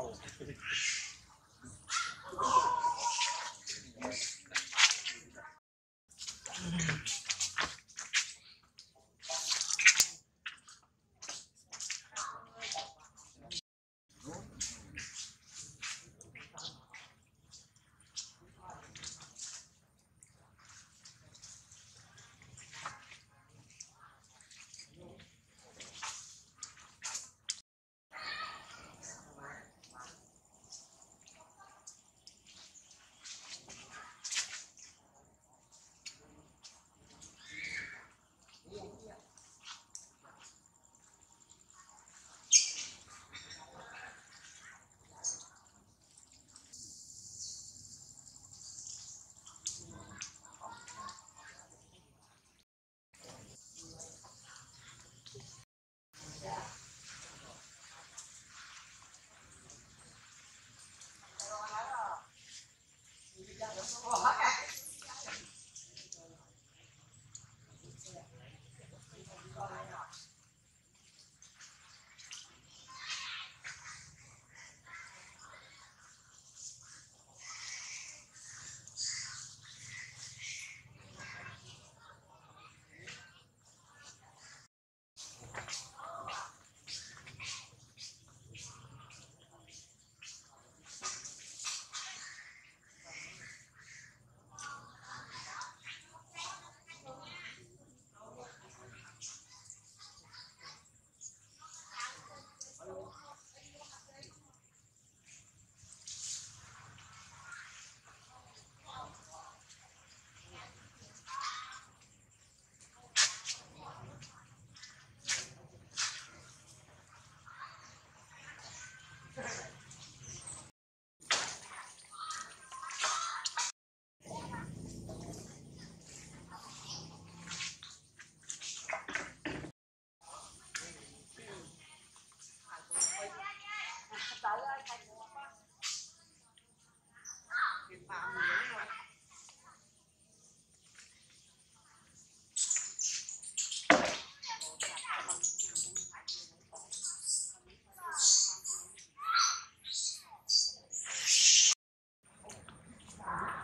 follow.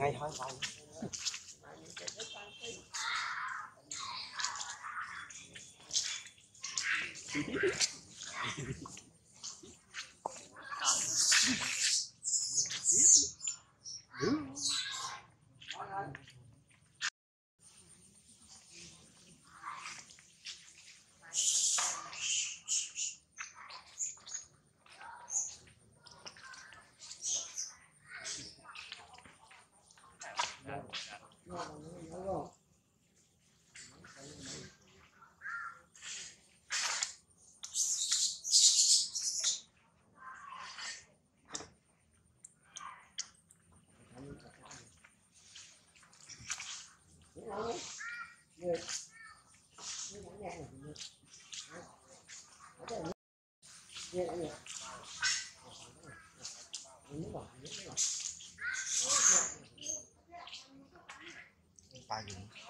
ngay thôi thôi Thank you. Thank you.